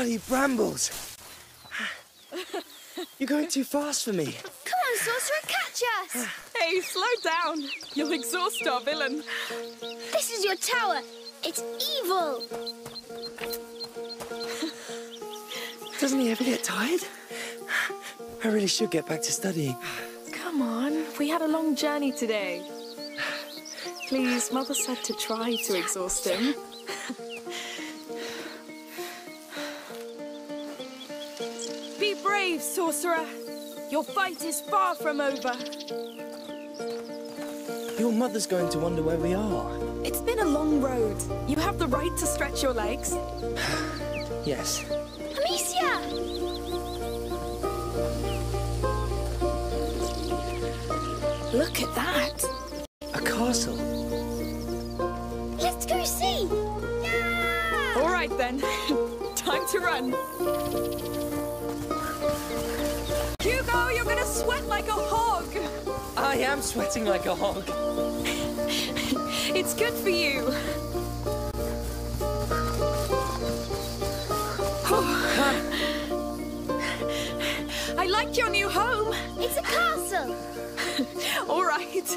Bloody brambles. You're going too fast for me. Come on, Sorcerer, catch us! Hey, slow down. You'll exhaust our villain. This is your tower. It's evil. Doesn't he ever get tired? I really should get back to studying. Come on, we had a long journey today. Please, Mother said to try to exhaust him. Brave, sorcerer. Your fight is far from over. Your mother's going to wonder where we are. It's been a long road. You have the right to stretch your legs. Yes. Amicia! Look at that. A castle. Let's go see! Yeah! All right then. Time to run. Hugo, you're gonna sweat like a hog. I am sweating like a hog. It's good for you. I like your new home. It's a castle! All right.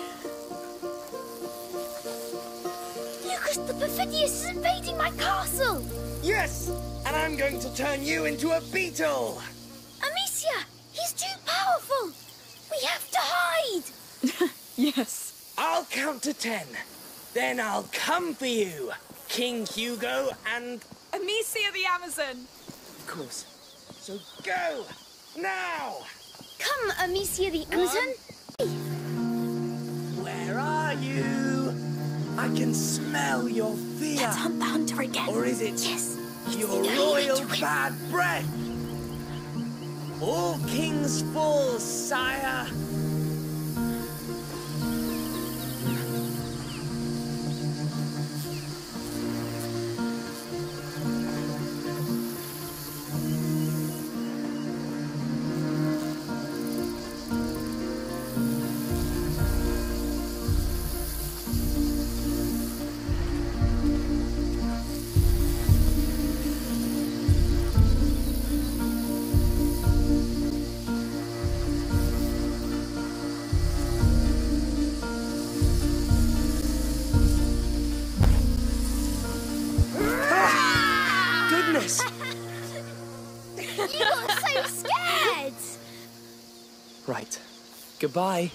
Lucas the Perfidious is invading my castle! Yes! And I'm going to turn you into a beetle! Amicia! He's too powerful! We have to hide! Yes. I'll count to ten. Then I'll come for you, King Hugo, and Amicia the Amazon. of course. So go! Now! Come, Amicia the Amazon! Where are you? I can smell your fear. Let's hunt the hunter again. Or is it Yes! your the royal bad breath? All kings fall, sire. Goodbye.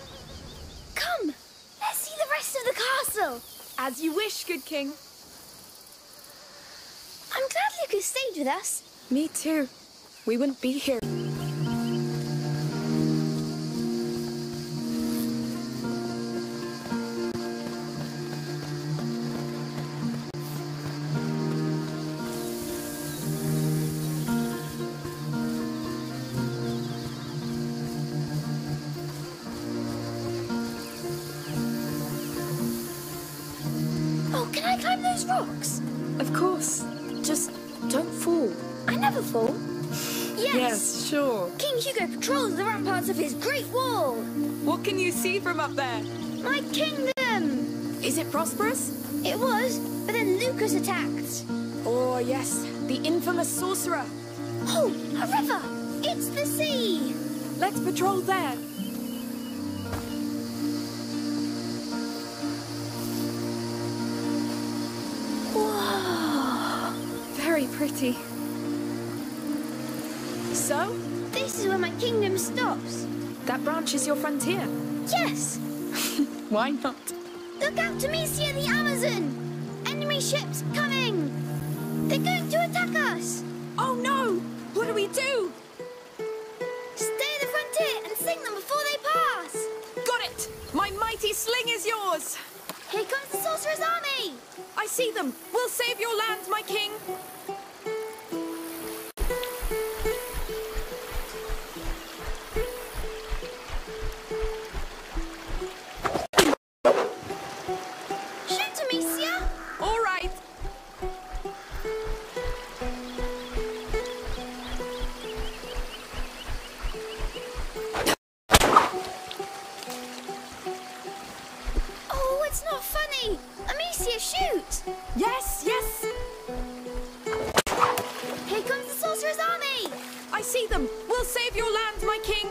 Come, let's see the rest of the castle! As you wish, good king. I'm glad Lucas stayed with us. Me too. We wouldn't be here. Can you see from up there? My kingdom! Is it prosperous? It was, but then Lucas attacked. Oh, yes. The infamous sorcerer. Oh, a river! It's the sea! Let's patrol there. Whoa! Very pretty. So, This is where my kingdom stops. That branch is your frontier. Yes! Why not? Look out, Amicia the Amazon! Enemy ships coming! They're going to attack us! Oh no! What do we do? Stay the frontier and sing them before they pass! Got it! My mighty sling is yours! Here comes the sorcerer's army! I see them! We'll save your land, my king! That's not funny! Amicia, shoot! Yes, yes! Here comes the Sorcerer's army! I see them! We'll save your land, my king!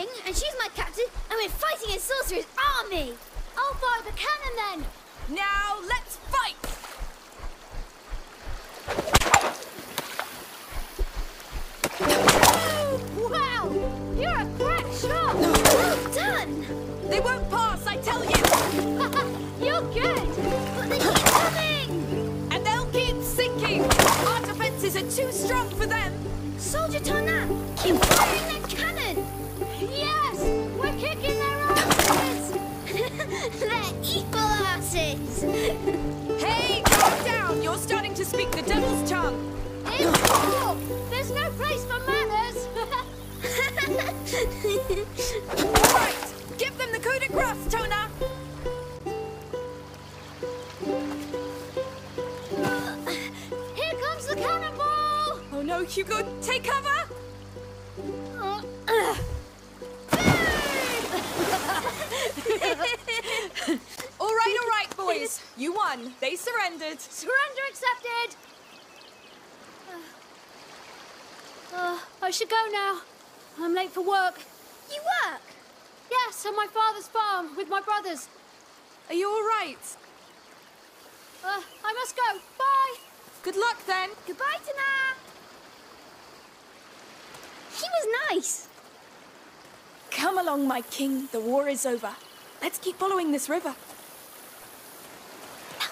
King and she's my captain and we're fighting a sorcerer's army. I'll fire the cannon then. Now let's fight! Wow! You're a crack shot! Well done! They won't pass, I tell you! You're good! But they keep coming! And they'll keep sinking! Our defenses are too strong for them! Soldier Tona, keep firing that cannon! They're equal asses! Hey, calm down! You're starting to speak the devil's tongue! It's war! There's no place for manners! Right! Give them the coup de grace, Tona! Here comes the cannonball! Oh no, Hugo, take cover! Uh, Uh, ugh. All right, all right, boys. You won. They surrendered. Surrender accepted! Uh, I should go now. I'm late for work. You work? Yes, on my father's farm with my brothers. Are you all right? Uh, I must go. Bye! Good luck then. Goodbye, Tana! He was nice. Come along, my king. The war is over. Let's keep following this river.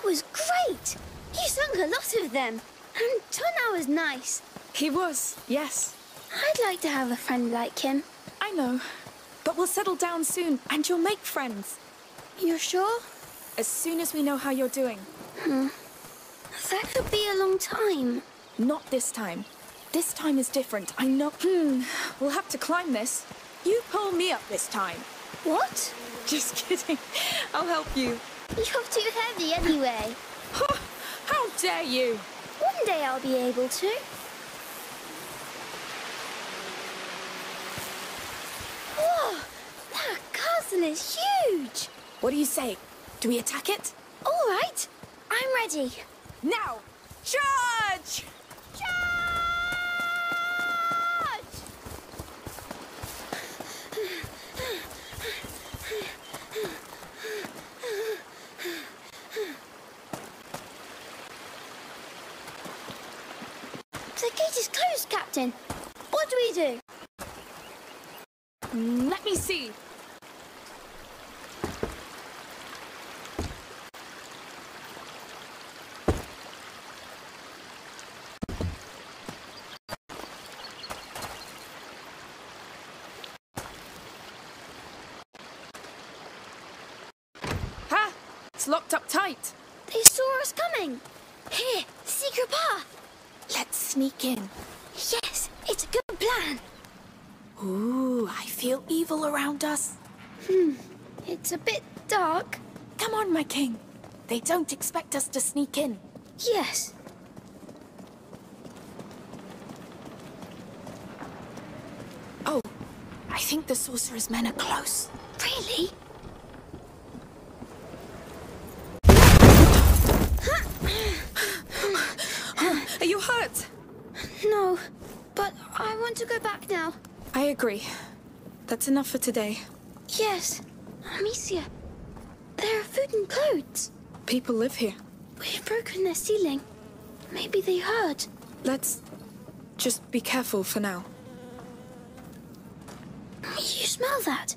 Was great. You sung a lot of them. And Tana was nice. He was, yes. I'd like to have a friend like him. I know. But we'll settle down soon, and you'll make friends. You're sure? As soon as we know how you're doing. Hmm. That could be a long time. Not this time. This time is different. I know. Hmm. We'll have to climb this. You pull me up this time. What? Just kidding. I'll help you. You're too heavy anyway. How dare you? One day I'll be able to. Whoa! That castle is huge! What do you say? Do we attack it? All right, I'm ready. Now! Charge! Charge! The gate is closed, Captain. What do we do? Mm, Let me see. Ha! It's locked up tight. They saw us coming. Here, secret path. Let's sneak in. Yes, it's a good plan. Ooh, I feel evil around us. Hmm, it's a bit dark. Come on, my king. They don't expect us to sneak in. Yes. Oh, I think the sorcerer's men are close. Really? Are you hurt? No, but I want to go back now. I agree. That's enough for today. Yes, Amicia. There are food and clothes. People live here. We've broken their ceiling. Maybe they heard. Let's just be careful for now. You smell that?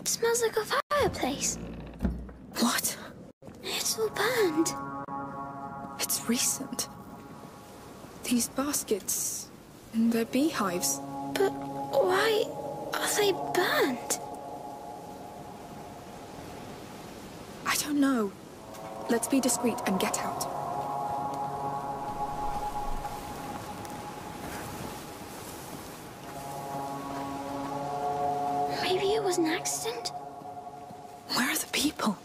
It smells like a fireplace. What? It's all burned. It's recent. These baskets and their beehives. But why are they burned? I don't know. Let's be discreet and get out. Maybe it was an accident? Where are the people?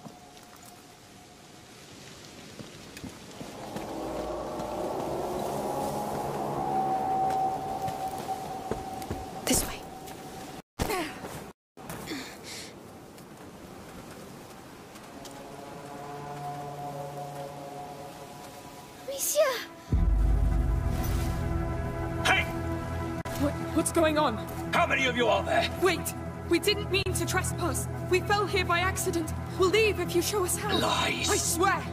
Going on? How many of you are there? Wait! We didn't mean to trespass. We fell here by accident. We'll leave if you show us how. Lies. I swear!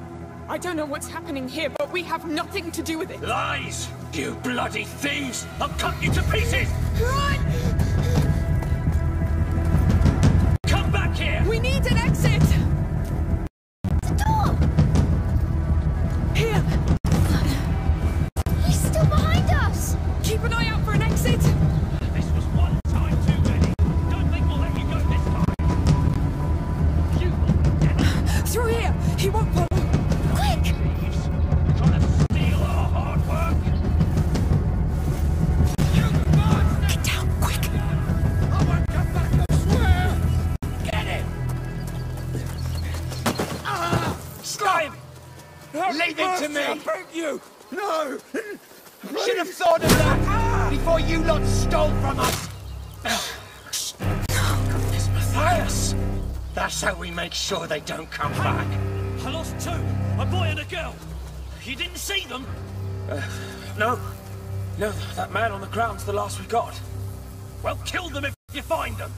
I don't know what's happening here, but we have nothing to do with it. Lies! You bloody thieves! I'll cut you to pieces! Run! Leave it to me! I beg you! No! Should have thought of that before you lot stole from us! It's Matthias! That's how we make sure they don't come back. I lost two, a boy and a girl. You didn't see them? Uh, no. No, that man on the ground's the last we got. Well, kill them if you find them.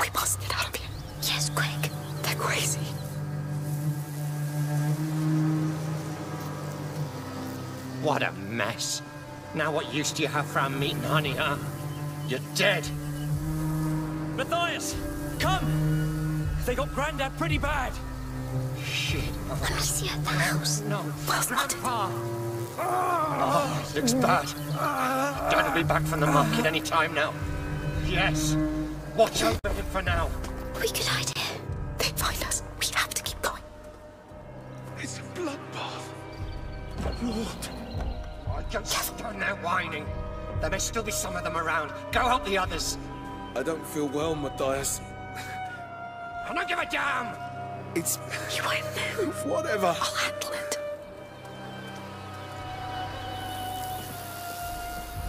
We must get out of here. Yes, quick. They're crazy. What a mess. Now what use do you have for our meat and honey, huh? You're dead. Matthias, come! They got Grandad pretty bad. Shit. Amicia, the house. No. Grandpa! Oh, looks bad. Dad will be back from the market any time now. Yes. Watch over him for now. We could hide here. They find us. We have to keep going. It's a bloodbath. Lord. I just stand there whining. There may still be some of them around. Go help the others. I don't feel well, Matthias. I don't give a damn! It's You won't move. whatever. I'll handle it.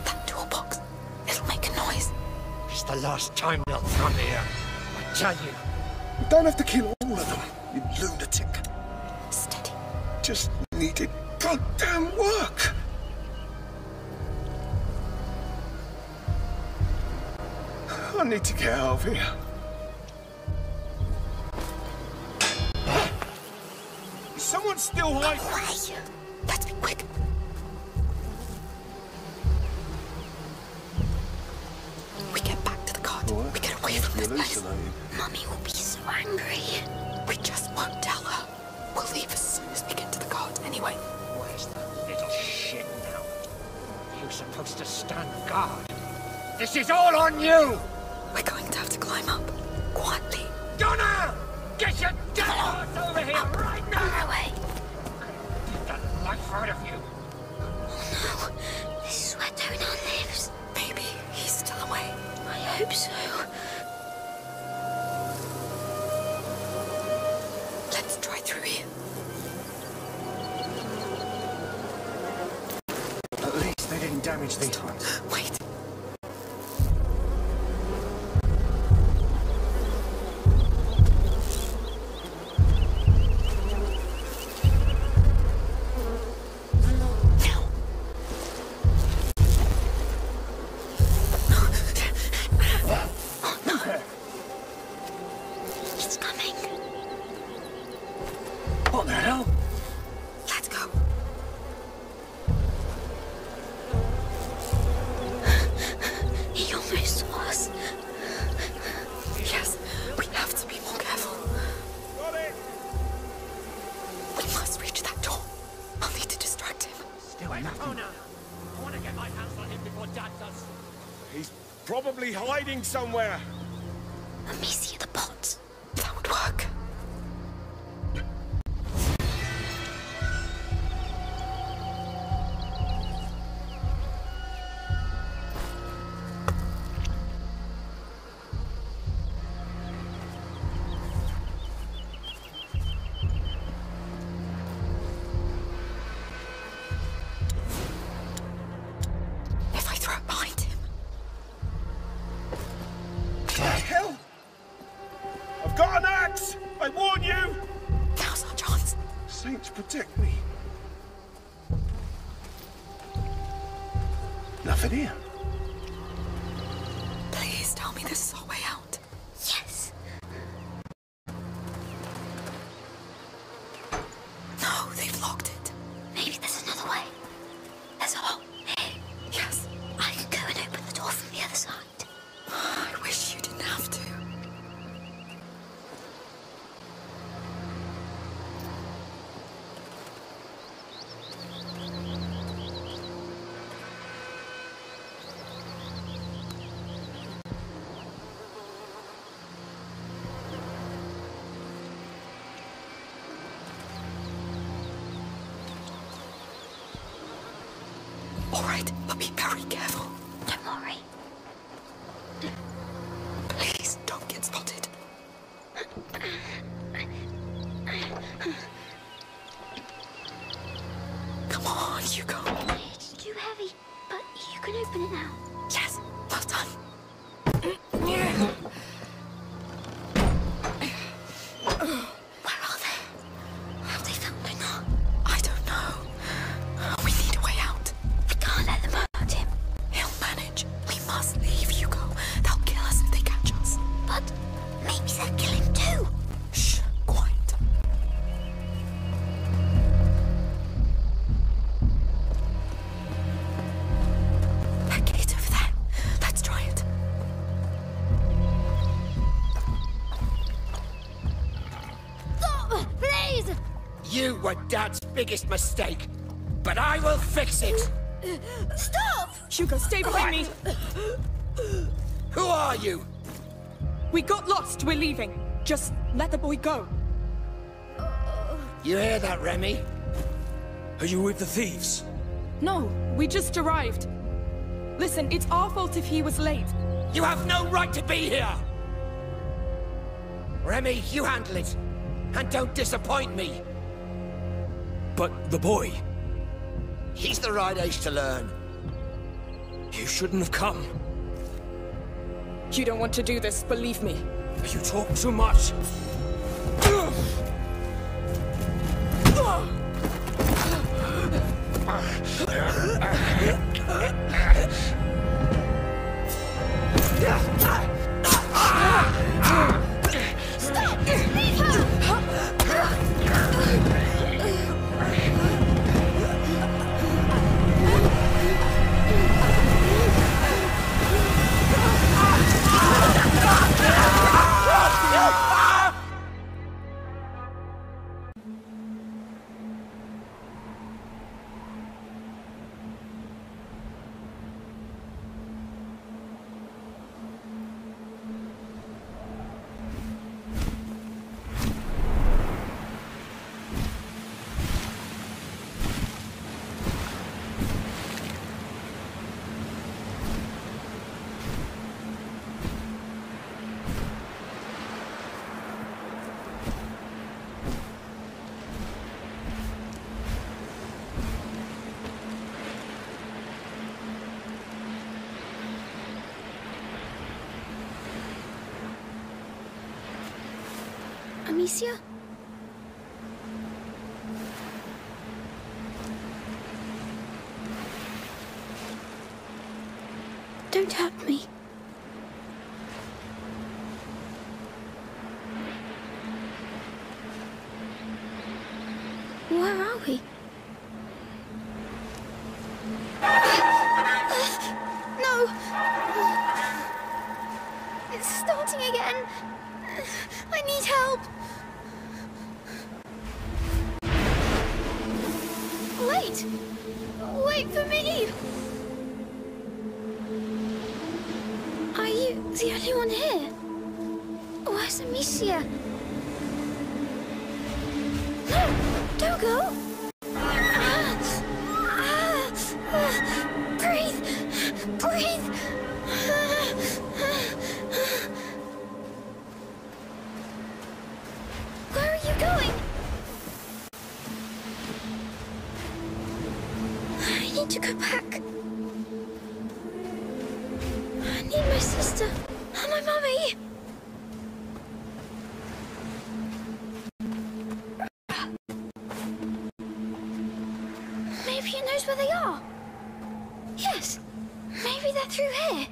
That toolbox. It'll make a noise. It's the last time they'll come here. I tell you. You don't have to kill all of them, you lunatic. Steady. Just I need to get out of here. Is someone still hiding? Away. Let's be quick. We get back to the cart. We get away from this place. Mummy will be so angry. We just won't tell her. We'll leave as soon as we get to the cart anyway. Where's that little shit now? You're supposed to stand guard. This is all on you! We're going to have to climb up. Quietly. Donna! Get your damn ass over here right On now! my way. Get the life out of you! Oh No. This is where Tonar lives. Maybe he's still away. I hope so. Nothing. Oh no! I want to get my hands on him before Dad does. He's probably hiding somewhere. Amicia but be very careful. Dad's biggest mistake, but I will fix it. Stop! Hugo, stay behind me. Who are you? We got lost. We're leaving. Just let the boy go. You hear that, Remy? Are you with the thieves? No, we just arrived. Listen, it's our fault if he was late. You have no right to be here! Remy, you handle it. And don't disappoint me. But the boy, He's the right age to learn. you shouldn't have come. You don't want to do this, believe me. You talk too much. Amicia? Don't hurt me. He knows where they are. Yes, maybe they're through here.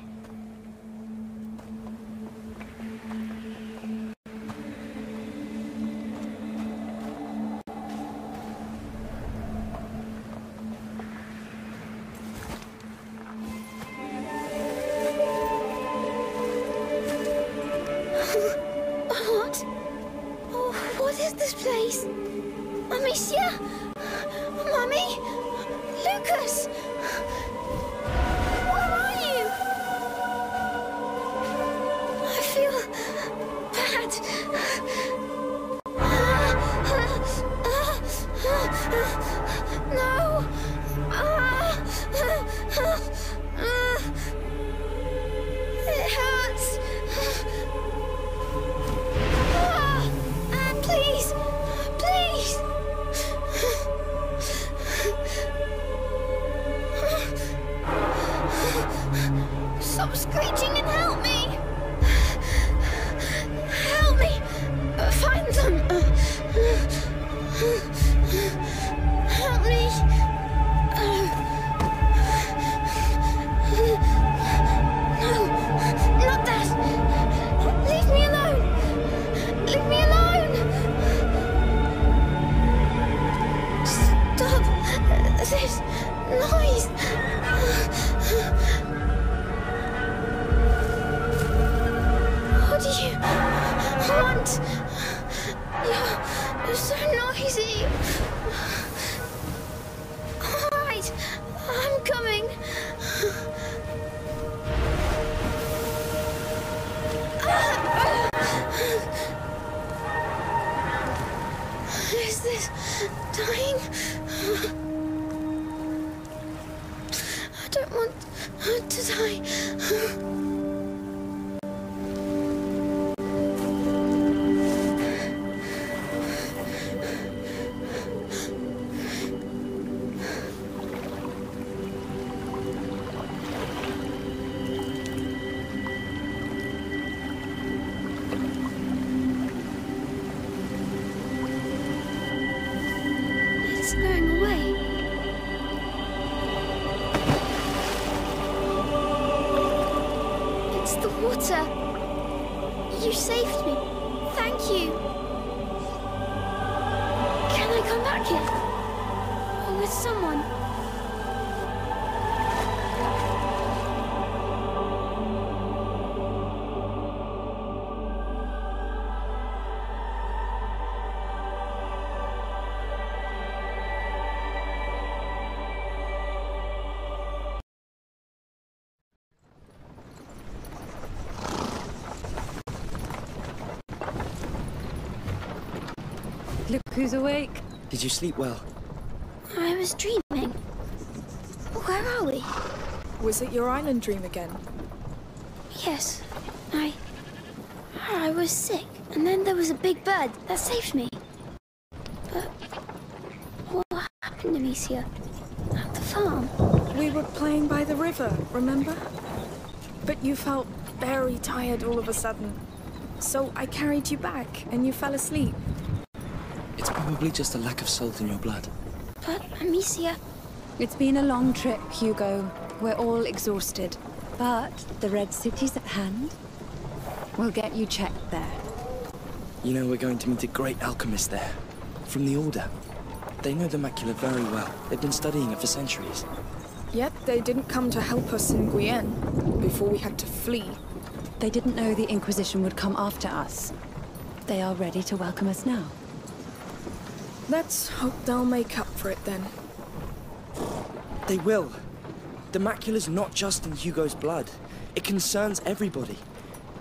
Stop screeching who's awake. Did you sleep well? I was dreaming. Where are we? Was it your island dream again? Yes, I. I was sick, and then there was a big bird that saved me. But what happened to Amicia? At the farm? We were playing by the river, remember? But you felt very tired all of a sudden. So I carried you back, and you fell asleep. It's probably just a lack of salt in your blood. But Amicia. It's been a long trip, Hugo. We're all exhausted. But the Red City's at hand. We'll get you checked there. You know, we're going to meet a great alchemist there. From the Order. They know the macula very well. They've been studying it for centuries. Yet they didn't come to help us in Guyenne before we had to flee. They didn't know the Inquisition would come after us. They are ready to welcome us now. Let's hope they'll make up for it then. They will. The macula's not just in Hugo's blood. It concerns everybody.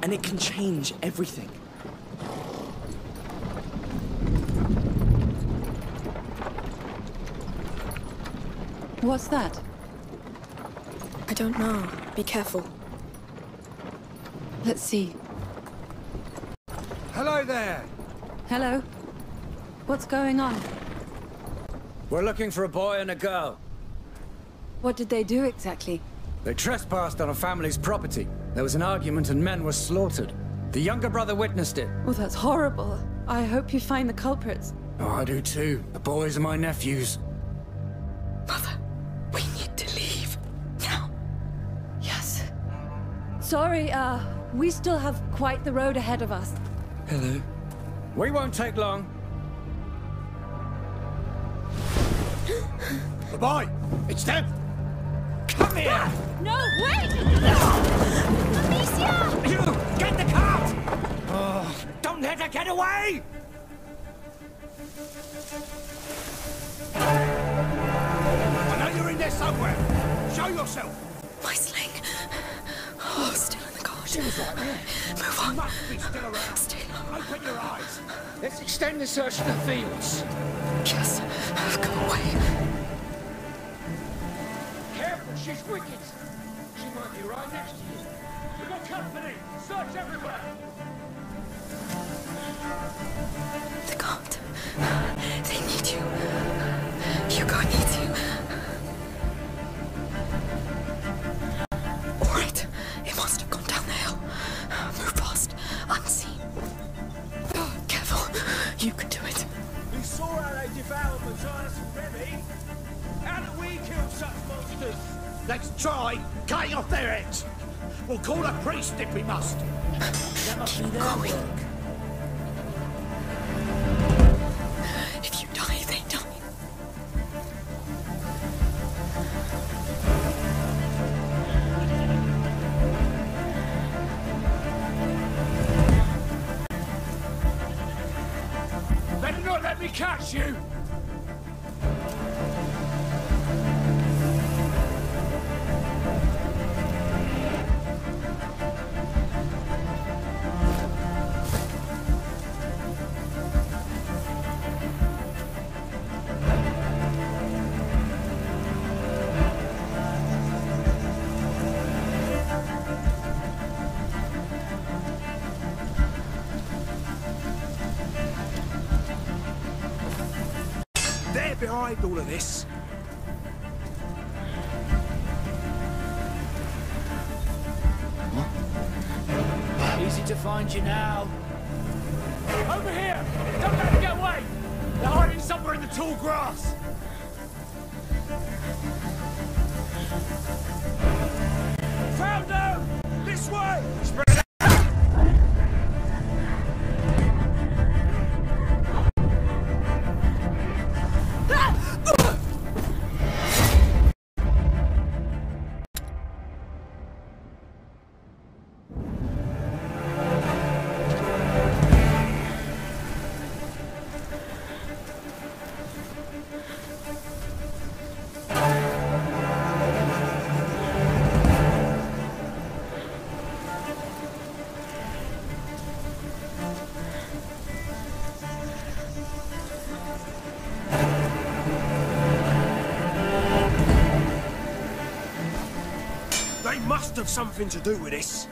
And it can change everything. What's that? I don't know. Be careful. Let's see. Hello there. Hello? What's going on? We're looking for a boy and a girl. What did they do exactly? They trespassed on a family's property. There was an argument and men were slaughtered. The younger brother witnessed it. Oh, that's horrible. I hope you find the culprits. Oh, I do too. The boys are my nephews. Mother, we need to leave. Now. Yes. Sorry, uh, we still have quite the road ahead of us. Hello. We won't take long. The boy! It's them! Come here! Ah, no, wait! Amicia! You! Get the cart! Oh, don't let her get away! I know you're in there somewhere! Show yourself! My sling. Oh, still in the cart. She was right there. Move on. must be still around. Low. Open your eyes. Let's extend the search to the fields. Yes, come away. She's wicked. She might be right next to you. We've got company! Search everywhere! They can't. They need you. Hugo needs you. Priest if we must. That be their work. If you die, they die. Better not let me catch you! They're all of this. Easy to find you now. Must have something to do with this.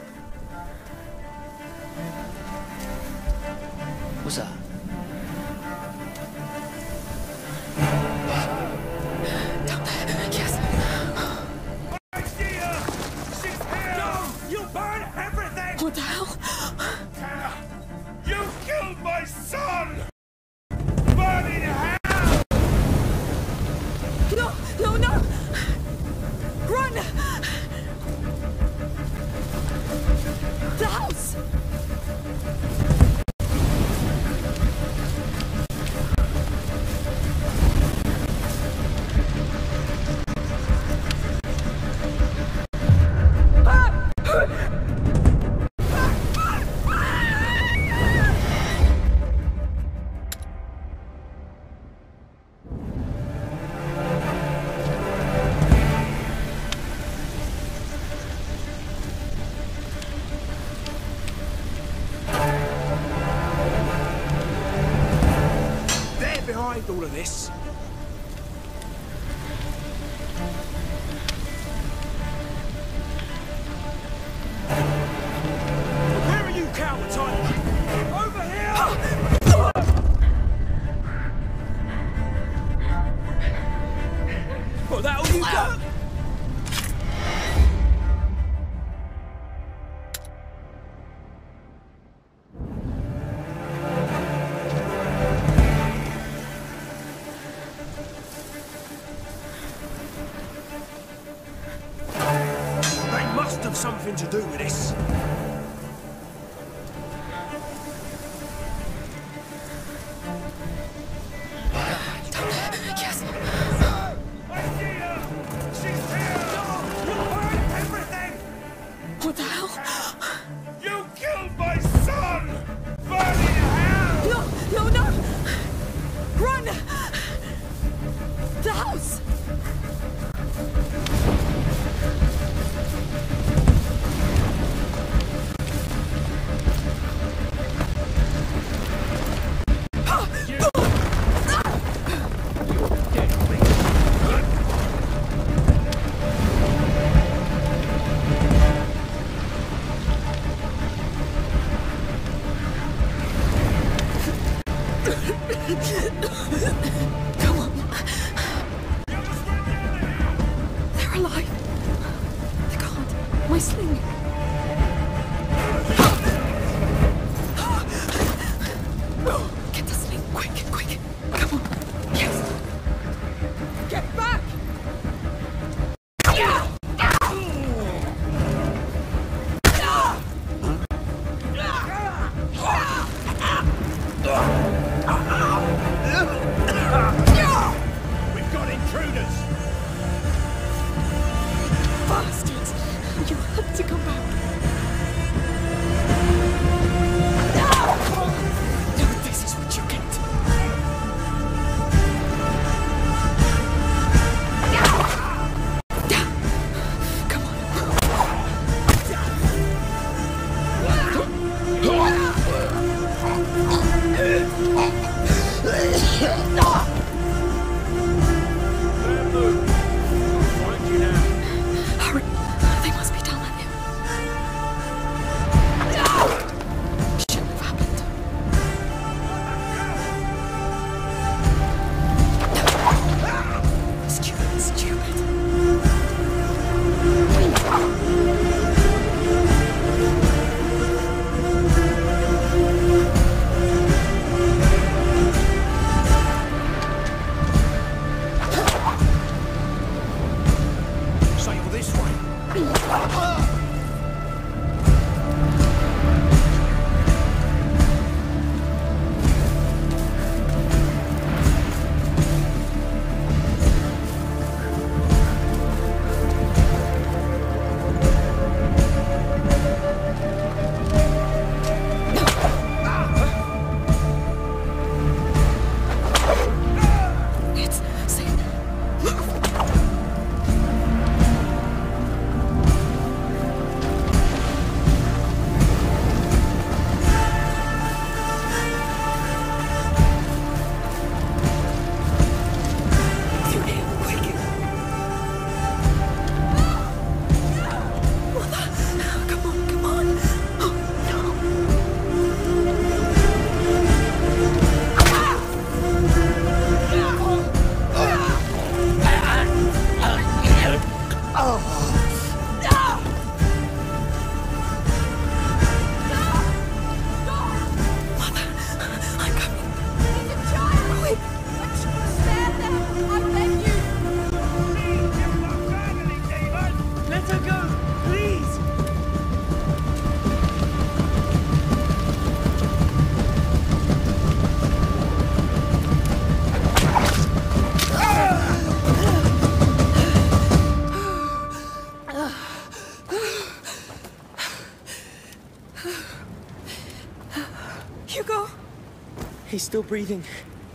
Still breathing.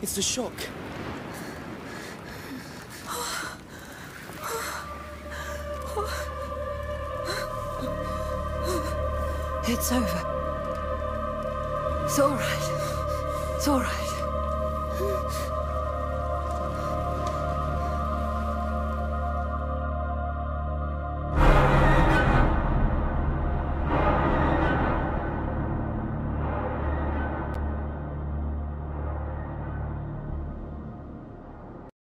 It's the shock.